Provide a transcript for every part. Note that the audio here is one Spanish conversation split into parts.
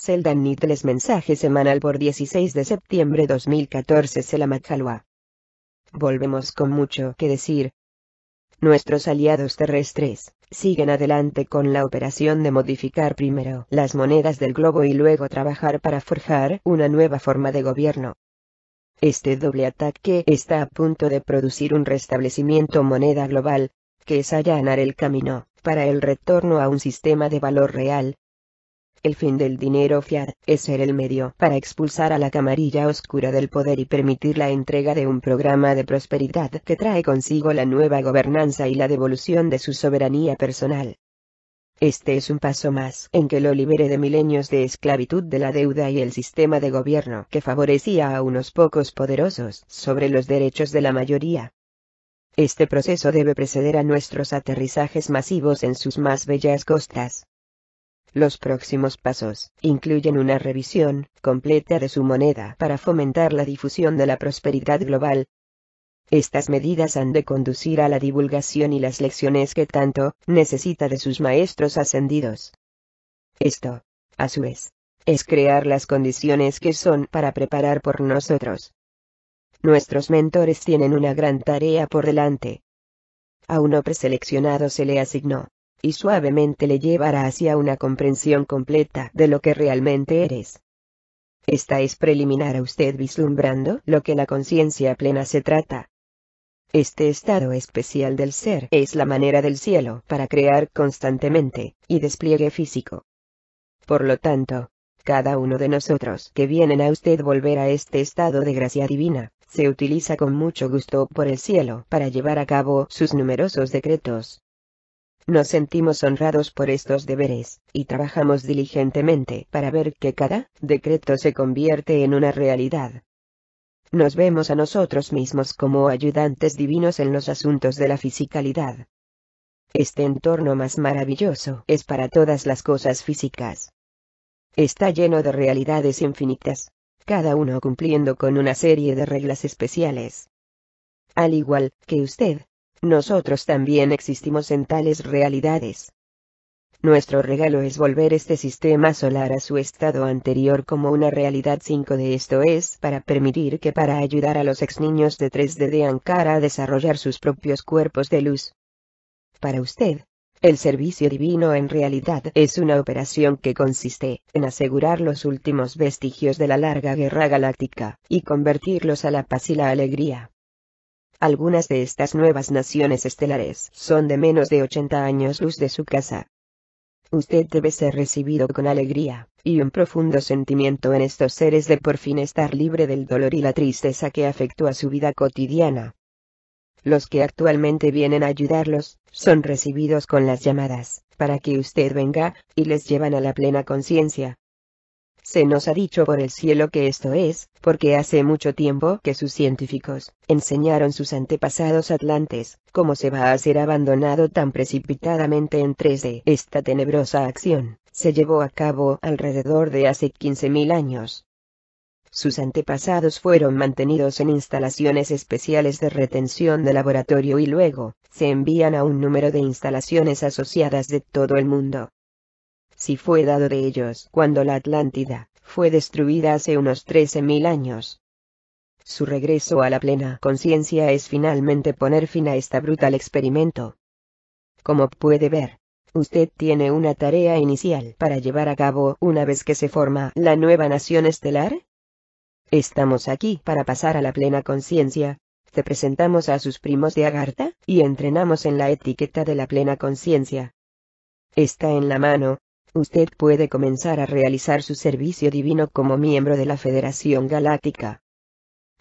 Zelda Nitles mensaje semanal por 16 de septiembre 2014 Selamat Volvemos con mucho que decir. Nuestros aliados terrestres siguen adelante con la operación de modificar primero las monedas del globo y luego trabajar para forjar una nueva forma de gobierno. Este doble ataque está a punto de producir un restablecimiento moneda global, que es allanar el camino para el retorno a un sistema de valor real, el fin del dinero fiat es ser el medio para expulsar a la camarilla oscura del poder y permitir la entrega de un programa de prosperidad que trae consigo la nueva gobernanza y la devolución de su soberanía personal. Este es un paso más en que lo libere de milenios de esclavitud de la deuda y el sistema de gobierno que favorecía a unos pocos poderosos sobre los derechos de la mayoría. Este proceso debe preceder a nuestros aterrizajes masivos en sus más bellas costas. Los próximos pasos incluyen una revisión completa de su moneda para fomentar la difusión de la prosperidad global. Estas medidas han de conducir a la divulgación y las lecciones que tanto necesita de sus maestros ascendidos. Esto, a su vez, es crear las condiciones que son para preparar por nosotros. Nuestros mentores tienen una gran tarea por delante. A uno preseleccionado se le asignó y suavemente le llevará hacia una comprensión completa de lo que realmente eres. Esta es preliminar a usted vislumbrando lo que la conciencia plena se trata. Este estado especial del ser es la manera del cielo para crear constantemente, y despliegue físico. Por lo tanto, cada uno de nosotros que vienen a usted volver a este estado de gracia divina, se utiliza con mucho gusto por el cielo para llevar a cabo sus numerosos decretos, nos sentimos honrados por estos deberes, y trabajamos diligentemente para ver que cada decreto se convierte en una realidad. Nos vemos a nosotros mismos como ayudantes divinos en los asuntos de la fisicalidad. Este entorno más maravilloso es para todas las cosas físicas. Está lleno de realidades infinitas, cada uno cumpliendo con una serie de reglas especiales. Al igual que usted, nosotros también existimos en tales realidades. Nuestro regalo es volver este sistema solar a su estado anterior como una realidad 5 de esto es para permitir que para ayudar a los ex niños de 3D de Ankara a desarrollar sus propios cuerpos de luz. Para usted, el servicio divino en realidad es una operación que consiste en asegurar los últimos vestigios de la larga guerra galáctica, y convertirlos a la paz y la alegría. Algunas de estas nuevas naciones estelares son de menos de 80 años luz de su casa. Usted debe ser recibido con alegría, y un profundo sentimiento en estos seres de por fin estar libre del dolor y la tristeza que afectó a su vida cotidiana. Los que actualmente vienen a ayudarlos, son recibidos con las llamadas, para que usted venga, y les llevan a la plena conciencia, se nos ha dicho por el cielo que esto es, porque hace mucho tiempo que sus científicos enseñaron sus antepasados atlantes, cómo se va a ser abandonado tan precipitadamente en 3D. Esta tenebrosa acción se llevó a cabo alrededor de hace 15.000 años. Sus antepasados fueron mantenidos en instalaciones especiales de retención de laboratorio y luego, se envían a un número de instalaciones asociadas de todo el mundo si fue dado de ellos cuando la Atlántida fue destruida hace unos 13.000 años. Su regreso a la plena conciencia es finalmente poner fin a este brutal experimento. Como puede ver, usted tiene una tarea inicial para llevar a cabo una vez que se forma la nueva nación estelar. Estamos aquí para pasar a la plena conciencia, te presentamos a sus primos de Agartha, y entrenamos en la etiqueta de la plena conciencia. Está en la mano, usted puede comenzar a realizar su servicio divino como miembro de la Federación Galáctica.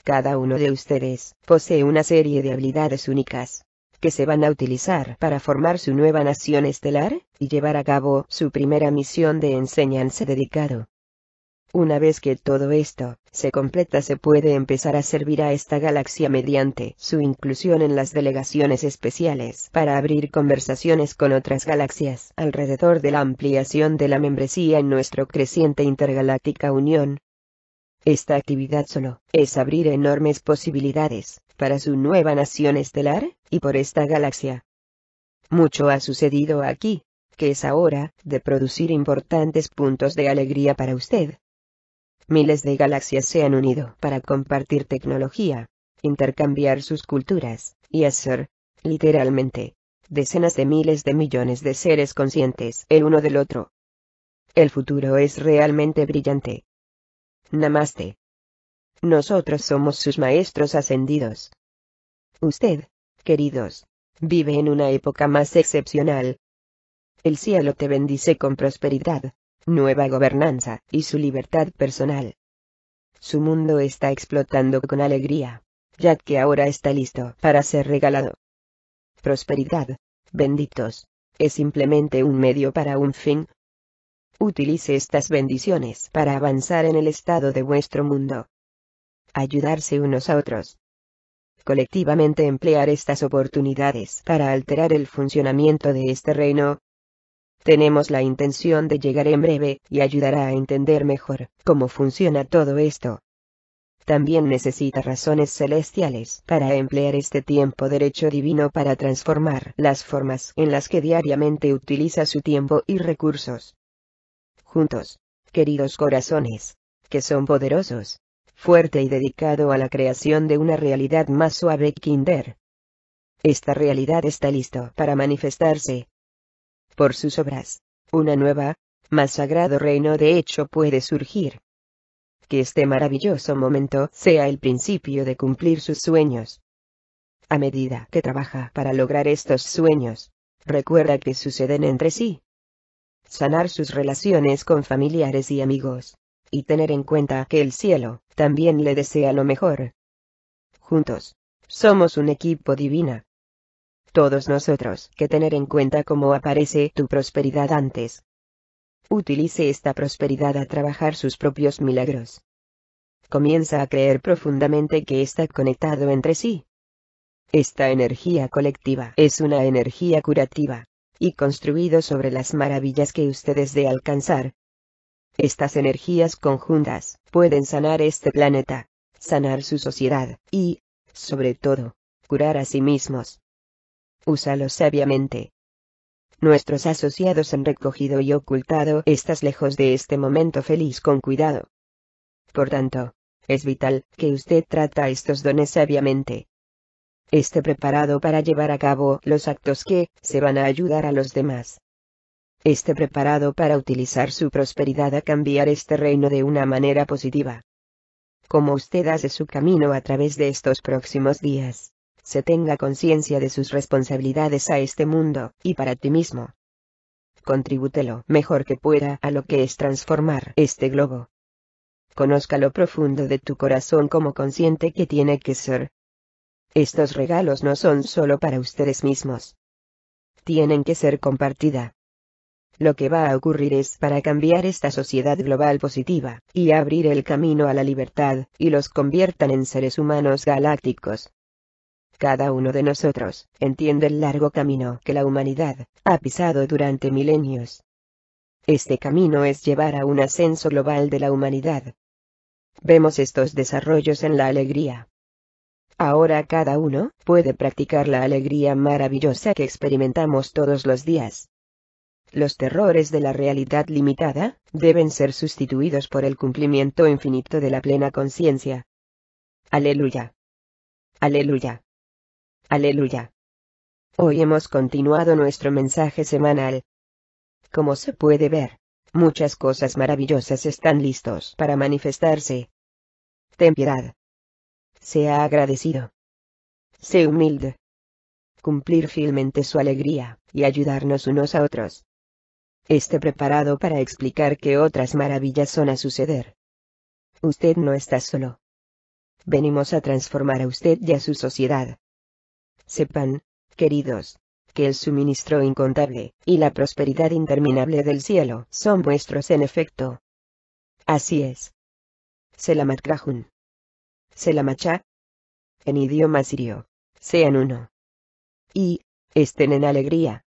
Cada uno de ustedes posee una serie de habilidades únicas, que se van a utilizar para formar su nueva nación estelar, y llevar a cabo su primera misión de enseñanza dedicado. Una vez que todo esto se completa se puede empezar a servir a esta galaxia mediante su inclusión en las delegaciones especiales para abrir conversaciones con otras galaxias alrededor de la ampliación de la membresía en nuestro creciente intergaláctica unión. Esta actividad solo es abrir enormes posibilidades para su nueva nación estelar, y por esta galaxia. Mucho ha sucedido aquí, que es ahora de producir importantes puntos de alegría para usted. Miles de galaxias se han unido para compartir tecnología, intercambiar sus culturas, y hacer, literalmente, decenas de miles de millones de seres conscientes el uno del otro. El futuro es realmente brillante. Namaste. Nosotros somos sus maestros ascendidos. Usted, queridos, vive en una época más excepcional. El cielo te bendice con prosperidad, nueva gobernanza y su libertad personal. Su mundo está explotando con alegría, ya que ahora está listo para ser regalado. Prosperidad, benditos, es simplemente un medio para un fin. Utilice estas bendiciones para avanzar en el estado de vuestro mundo. Ayudarse unos a otros. Colectivamente emplear estas oportunidades para alterar el funcionamiento de este reino. Tenemos la intención de llegar en breve y ayudará a entender mejor cómo funciona todo esto también necesita razones celestiales para emplear este tiempo derecho divino para transformar las formas en las que diariamente utiliza su tiempo y recursos. Juntos, queridos corazones, que son poderosos, fuerte y dedicado a la creación de una realidad más suave Kinder. Esta realidad está listo para manifestarse. Por sus obras, una nueva, más sagrado reino de hecho puede surgir que este maravilloso momento sea el principio de cumplir sus sueños. A medida que trabaja para lograr estos sueños, recuerda que suceden entre sí. Sanar sus relaciones con familiares y amigos, y tener en cuenta que el cielo también le desea lo mejor. Juntos, somos un equipo divina. Todos nosotros que tener en cuenta cómo aparece tu prosperidad antes, Utilice esta prosperidad a trabajar sus propios milagros. Comienza a creer profundamente que está conectado entre sí. Esta energía colectiva es una energía curativa, y construido sobre las maravillas que ustedes de alcanzar. Estas energías conjuntas pueden sanar este planeta, sanar su sociedad, y, sobre todo, curar a sí mismos. Úsalo sabiamente. Nuestros asociados han recogido y ocultado estas lejos de este momento feliz con cuidado. Por tanto, es vital que usted trata estos dones sabiamente. Esté preparado para llevar a cabo los actos que se van a ayudar a los demás. Esté preparado para utilizar su prosperidad a cambiar este reino de una manera positiva. Como usted hace su camino a través de estos próximos días se tenga conciencia de sus responsabilidades a este mundo, y para ti mismo. Contribúte lo mejor que pueda a lo que es transformar este globo. Conozca lo profundo de tu corazón como consciente que tiene que ser. Estos regalos no son solo para ustedes mismos. Tienen que ser compartida. Lo que va a ocurrir es para cambiar esta sociedad global positiva, y abrir el camino a la libertad, y los conviertan en seres humanos galácticos. Cada uno de nosotros entiende el largo camino que la humanidad ha pisado durante milenios. Este camino es llevar a un ascenso global de la humanidad. Vemos estos desarrollos en la alegría. Ahora cada uno puede practicar la alegría maravillosa que experimentamos todos los días. Los terrores de la realidad limitada deben ser sustituidos por el cumplimiento infinito de la plena conciencia. Aleluya. Aleluya. Aleluya. Hoy hemos continuado nuestro mensaje semanal. Como se puede ver, muchas cosas maravillosas están listos para manifestarse. Ten piedad. Sea agradecido. Sé humilde. Cumplir fielmente su alegría, y ayudarnos unos a otros. Esté preparado para explicar que otras maravillas son a suceder. Usted no está solo. Venimos a transformar a usted y a su sociedad. Sepan, queridos, que el suministro incontable, y la prosperidad interminable del cielo, son vuestros en efecto. Así es. Selamat Krahun. Selamacha. En idioma sirio. Sean uno. Y, estén en alegría.